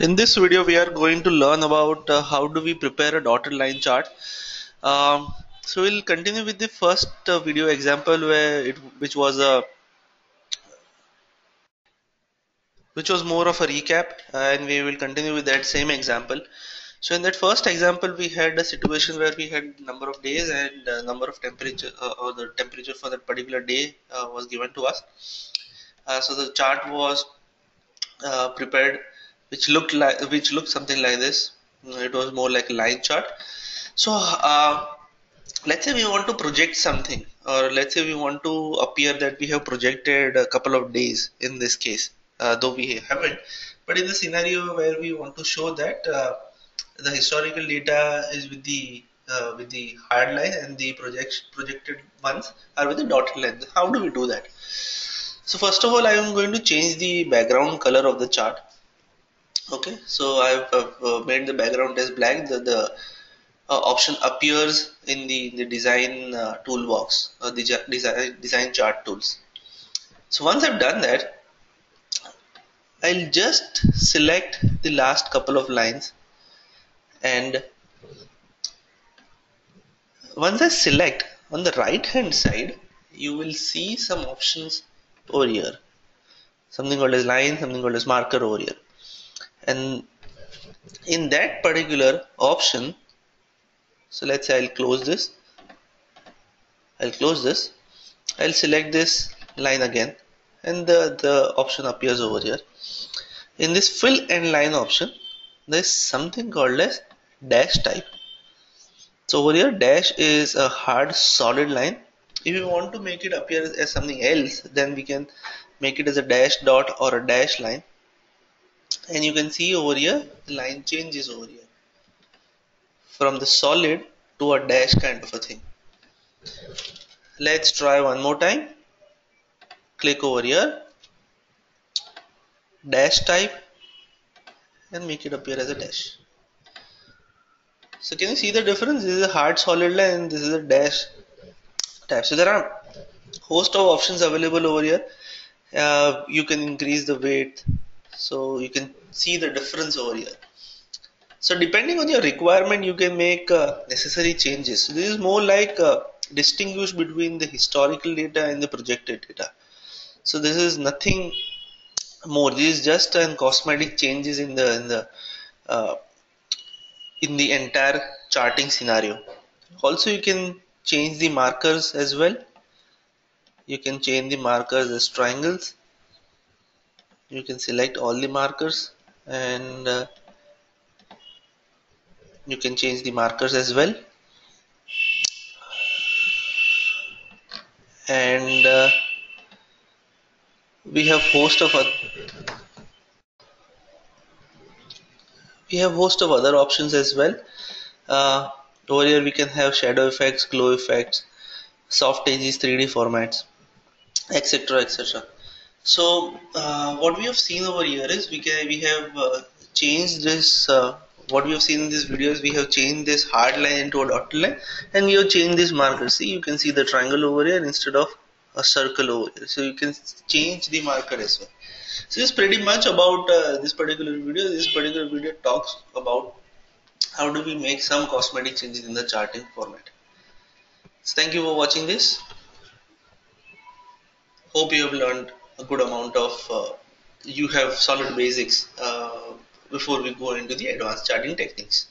In this video, we are going to learn about uh, how do we prepare a dotted line chart. Um, so we'll continue with the first uh, video example where it which was a which was more of a recap and we will continue with that same example. So in that first example, we had a situation where we had number of days and uh, number of temperature uh, or the temperature for that particular day uh, was given to us. Uh, so the chart was prepared which looked like which looked something like this. It was more like a line chart. So uh, let's say we want to project something or let's say we want to appear that we have projected a couple of days in this case uh, though we haven't. But in the scenario where we want to show that uh, the historical data is with the uh, with the hard line and the project projected ones are with the dotted line how do we do that? So first of all I am going to change the background color of the chart okay so I've, uh, made the background as black the, the uh, option appears in the, the design uh, toolbox the design, design chart tools. So once I've done that I'll just select the last couple of lines and once I select on the right hand side you will see some options over here. Something called as line something called as marker over here and in that particular option so let's say I'll close this. I'll close this. I'll select this line again. And the, the option appears over here. In this fill and line option there's something called as dash type. So over here dash is a hard solid line. If you want to make it appear as something else then we can make it as a dash dot or a dash line and you can see over here the line changes over here. From the solid to a dash kind of a thing. Let's try one more time. Click over here. Dash type. And make it appear as a dash. So can you see the difference? This is a hard solid line and this is a dash type. So there are host of options available over here. Uh, you can increase the weight so you can see the difference over here. So depending on your requirement you can make uh, necessary changes. So this is more like uh, distinguish between the historical data and the projected data. So this is nothing more. This is just an cosmetic changes in the in the uh, in the entire charting scenario. Also you can change the markers as well. You can change the markers as triangles you can select all the markers and uh, you can change the markers as well. And uh, we have host of we have host of other options as well. Uh, over here we can have shadow effects glow effects soft edges 3d formats etc etc so uh, what we have seen over here is we can we have uh, changed this uh, what we have seen in this video is we have changed this hard line into a dotted line and we have changed this marker. See you can see the triangle over here instead of a circle over here. So you can change the marker as well. So this is pretty much about uh, this particular video. This particular video talks about how do we make some cosmetic changes in the charting format. So thank you for watching this. Hope you have learned a good amount of uh, you have solid basics uh, before we go into the advanced charting techniques